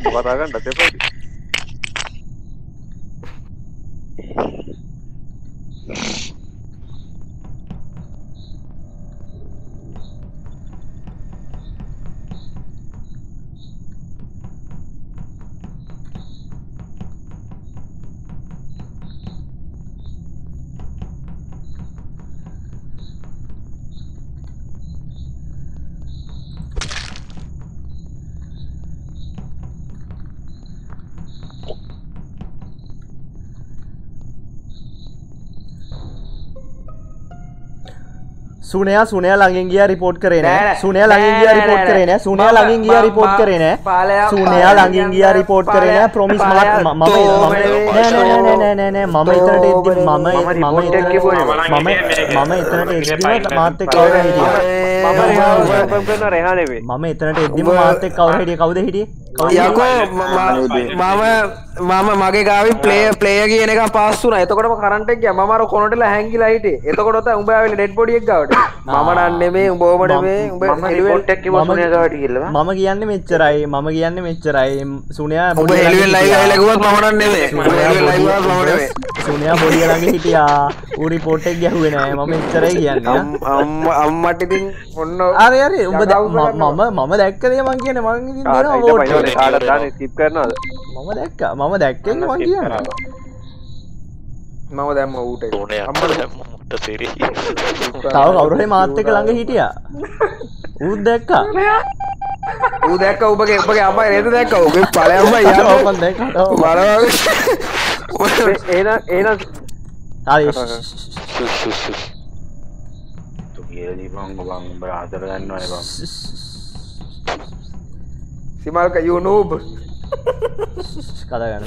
Bukan kan, berarti apa? සුනයා සුනය ලඟින් ගිය report කරන නෑ. නෑ. සුනය ලඟින් ගිය නෑ නෑ රිපෝට් නෑ. කරන නෑ. සුනය ලඟින් ගිය රිපෝට් කරන පාලයා- සුනයා ලඟින් ගිය රිපෝට් කරන පාලයා- ප්‍රොමිස් පාලයා- මම නෑ නෑ නෑ නෑ නෑ නෑ. මම එතනට එද්දි මම මම කිව්වනේ. මම මම එතනට එද්දිම මාත් එක්ක කවුරු හිටියේ. මම එතනට එද්දිම මාත් එක්ක කවුරු හිටියේ. කවුද හිටියේ යකෝ? ම- ම- මම මම මගේ ගාවි ප්ලේ ප්ලේ කියන පස්සුන ගියා. මම අර කොනටල හැංගිලා හිටියේ. එතකොට තමයි උඹ ඩෙඩ් බොඩි එක ගාවට. මම නන් නෙමේ උඹ ඕම නෙමේ උඹ මම හෙළුවෙන්- රිපෝට් එකක් කිව්වා මම- කියන්නේ මෙච්චරයි මම කියන්නේ මෙච්චරයි. සුනයා උඹ හෙළුවෙන් ලයිව් ආවිල්ලා ගියොත් මම නන් නෙමේ උඹ හෙළුවෙන් ලයිව් ආවොත් මම නෙමේ සුනයා ළඟ හිටියා. ඌ රිපෝට් එක ගැහුවේ නෑ. මම එච්චරයි කියන්නේ. අම්- අම්ම අම්මට ඉතින් ඔන්න අර අර. උඹ ම-. මම මම දැක්කදේ මං කියන මං දාන ස්කිප් කරනවද? මම දැක්ක. මම දැක්කේ මං කියන්නේ. මම දැම්ම ඌට තව කවුරුහරි මාත් එක්ක ළඟ හිටියා. ඌත් දැක්කා. ඌ දැක්ක ඔබගේ ඔබගේ අම්මයි නේද දැක්ක. ඔබේ ඵලයන්ම යන්න මම දැක්කා. ඔව්. බලවගේ ඒන ඒන හරි. තු කියලා දීපන් බං Si mahal kat Yonub. Katakan.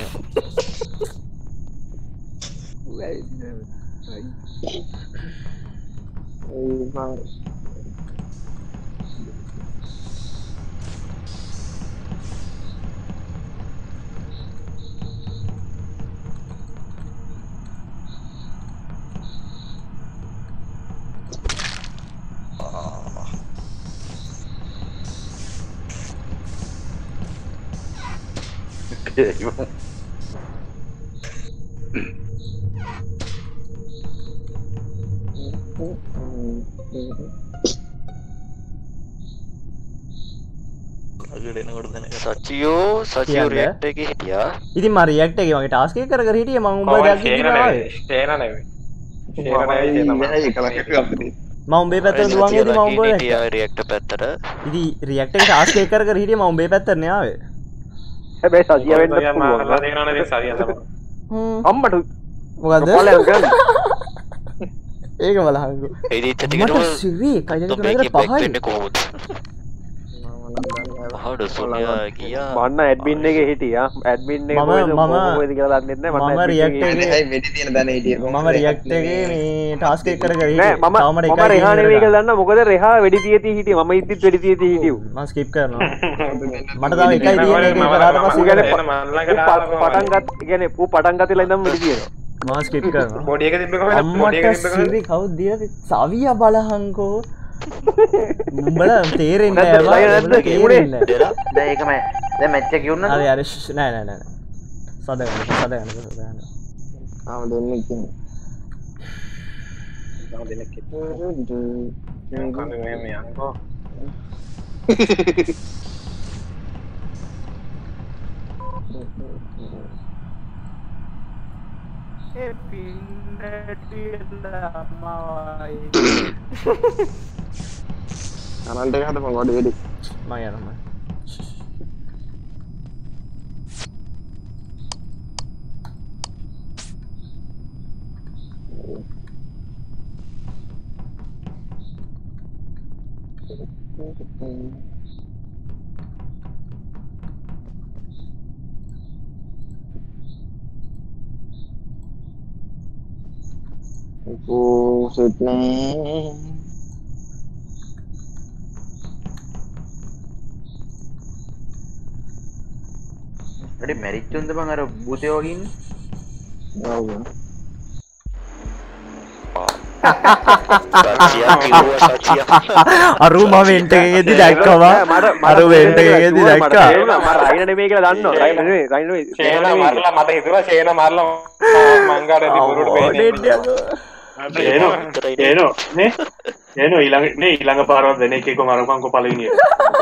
Bukan. Oh, mahal. සච්චියෝ සචියෝ කියන්න. රියක්ට එක හිටියා. ඉතින් මම රියැක්ට් එකේ මගේ ටාස්ක් එක කර කර හිටියේ මම උඹ දැක්කේ ඉතින් ආවේ මම උඹේ පැත්තට දුවන් ඉතින් මම උඹ දැක්කා රියක්ට පැත්තට. ඉතින් රියැක්ට් එකේ ටාස්ක් එක කර කර හිටියේ මම උඹේ පැත්තට නේ ආවේ හැබැයි සතිය වෙන්න පුළුවන්. හ්ම්. අම්මට ගන්න. ඒක බලහංකු එදිච්ච මට මන්න ඇඩ්මින් එක හිටියා. ඇඩ්මින් එක මම- කොහෙද මම- කොහෙද කියලා දන්නෙත් නෑ මට මම admin රියැක්ට් එකේ එකේ හැයි වෙඩි තියෙන දැන හිටිය? මම රියක්ට් එකේ? මේ ටාස්ක් එක කර කර මම මම එකයි රෙහා නෙවෙයි තියෙන්නේ කියලා දන්න මොකද රෙහා වෙඩි තියති හිටියේ. මම ඉද්දිත් වෙඩි තියති හිටියු. මම ස්කිප් කරනවා. මට කරනවා. ඌ ප- පටන් ගත් කියන්නේ ඌ පටන් ගත්තලා ඉඳන් වෙඩි තියෙනවා. මම ස්කිප් කරනවා. බොඩි එක තිබ්බ කොහෙද බොඩි එක අම්මට තිබ්බ කොහෙද සිරි කවුද සවිය බලහංකෝ උඹලා තේරෙන්නේ ඒකම දැන් මැච් එක යුන්නද හරි හරි ෂ්, නෑ නෑ නෑ නෑ. සද සද දෙන්නේ කියන්නේ. මේ මේ අංකෝ අනල්ට එක හදපන් වඩ වෙඩි මම යනවා ඕ සෙට් වැඩි මැරිච්චුන්ද බං අර සච්චියක් අරු මම එන්ටගෙදි දැක්කවා. අරු වෙන්ටගෙදි දැක්කා. මට රයින නෙමේ කියලා දන්න මරලා මට හිතුවා ශේන මරලා බොරුට පේන්නේ ඒනෝ ඒනෝ නේ ඒනෝ ඊළඟ නේ ඊළඟ පාරවත් වෙන එකක මරපංකො පළවෙනි එක.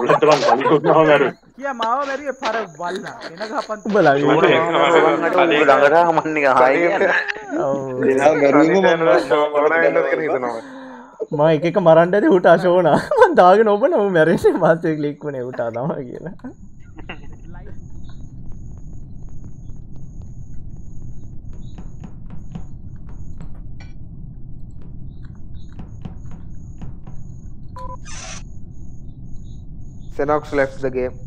උලත් බං කලිකුත් නම මරු. කිය මාව මැරිය පර වල්ලා එන ළඟ උඹට ළඟට මන්නික හායි දෙනා මැරුවම මම ම එක මරන්ට ඇති හුට අශෝනා දාගෙන ඔබ නම මැරෙන මාතය ලික්වන උටා තම කියලා Xenox left the game.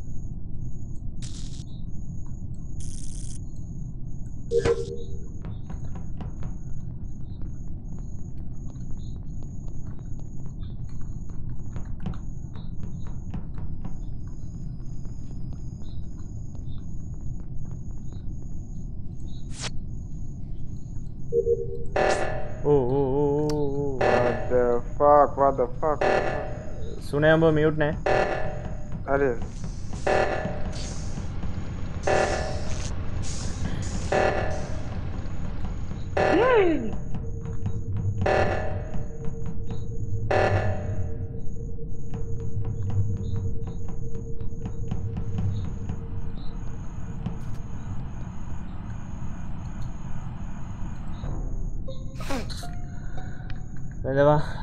सुने हम म्यूट ने अरे।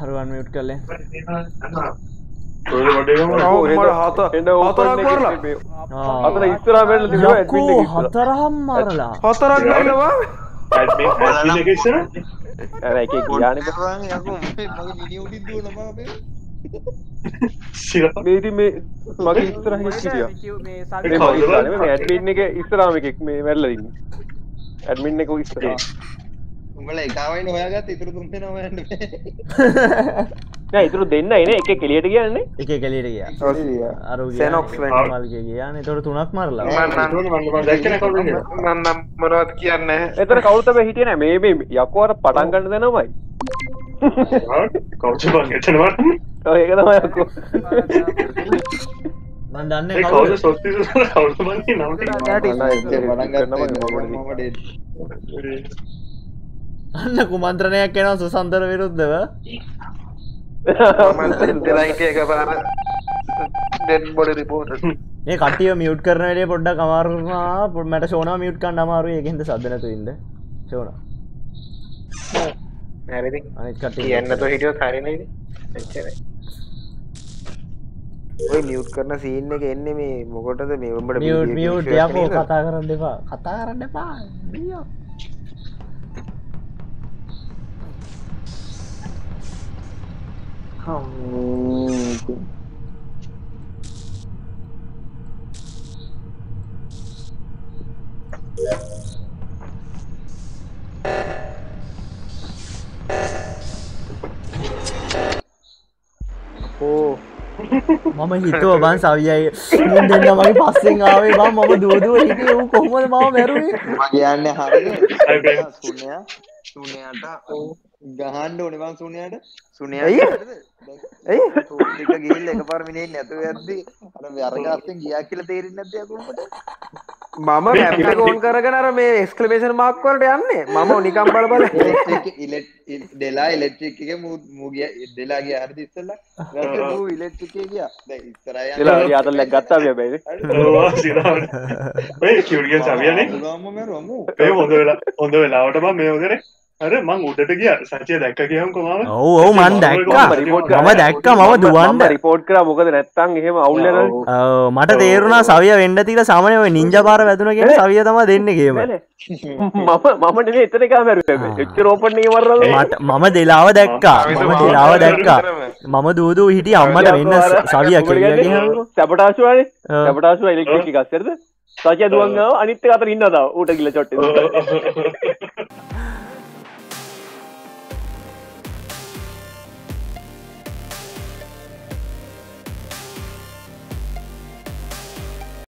और वन म्यूट कर लें। අතන ඉස්සරහ වෙන්න තිබුණා ඇඩ්මින් යකෝ එක ඉස්සරහ හතරහම් මරලා හතරක් බාබේ සිරප මේ ඉතින් මේ මගේ ඉස්සරහ හිටියා ඇඩ්මින් එක ඉස්සරහම එකෙක් මේ මැරලා ඉන්නේ ඇඩ්මින් එක ඉස්සරහ උඹලා එකවයින් හොයාගත්ත ඉතුරු තුන් දෙනා හොයන්න බෑ. නෑ ඉතුරු දෙන්න එනේ එකේ කෙලියට කියන්නේ එක කෙලීට ගිය. අරු වෙන්න. මල්ගේ ගියාන තොට තුනක් මරලා. මම දැක්කන කවුරුද මම නම් මොනවද කියන්නේ? එතන කවුරුත් මේ හිටියේ නෑ. මේ මේ යකෝ අර පටන් ගන්න දෙනවයි කවුච ඔය ඒක තමයි යකෝ. මන් දන්න ඒ කවුද අන්න කුමන්ත්‍රණයක් එනවා සුසන්තර විරුද්ධව. ඒ කටිය මියුට් කරනලේ පොඩ්ඩ කමාරුනා පොඩ මට ශෝනා මියුට් කන්න අමාරු ඒගෙන්ද සදනතු ඉද ශෝන කියන්නතු හිටියෝ හරිනද ඔය මියුට් කරන සීන් එක එන්නේ මේ මොකටද? මේ උඹට මියුට් යකෝ? කතා කරන්න එපා. කතා කරන්න එපා. බියෝ. ඕ මම හිතුව බන් සවියයි. මුන් දෙන්න මගේ පස්සෙන් ආවේ. බම් මම දුවදුව හිටිය. වූ කොහොමද මම මැරුවේ? කියන්න හරි හරි. සුනයා. සුනයාට ගහන්ඩ ඕනිවන් සුනයාට? ඇයි? සුනයා ඇයි? ටික ගිල්ල එක පරමිනේ නැතුව ඇද්දි අර වරගත්තෙන් ගියා කියලා තේරෙන්නේ නැද්ද යකුම්ට මම මැප් එක ඕන් කරගෙන අර මේ එක්ස්ක්ලමේෂන් මාක් වලට යන්නේ. මම නිකම් බල බල. දෙලා ඉලෙක්ට්‍රික් එක මූ ගිය. දෙලා ගිය හරි ඉස්සෙල්ලා? ඊට මූ ඉලෙක්ට්‍රික් එක ගියා. කියලා යාතල්ලක් ගත්තා බැයි ඔය කියුරියන් සවියනේ හොඳ වෙලා හොඳ වෙලාවට මම මේ හොදනේ අර මං උඩට ගියා. සචිය දැක්ක කියමුකෝ මම ඔව් ඔව් මන් දැක්කා. මම දැක්ක මම දුවන්ඩ රිපෝට් කරා. මොකද නැත්තම් එහෙම අවුල් වෙනවා ඔව්, මට තේරුණා සවිය වෙන්න තිල සමනය ඔය නිංජ පාර වැදුන කියෙන සවිය තම දෙන්නගේම මම මම නෙමෙයි එතන එක මැරුවේ එච්චර ඕපන් එක මරලා මට මම දෙලාව දැක්කා. මම දෙලාව දැක්කා. මම දූදූ හිටිය අම්මට වෙන්න සවිය කිය සැපටාශුවනේ සැපටාශුව ඉලෙක්ට්‍රික් එකක් සරද සචය දුවන්ගාව අනිත් එක අතර ඉන්න දාව ඌට ගිල චොට්ට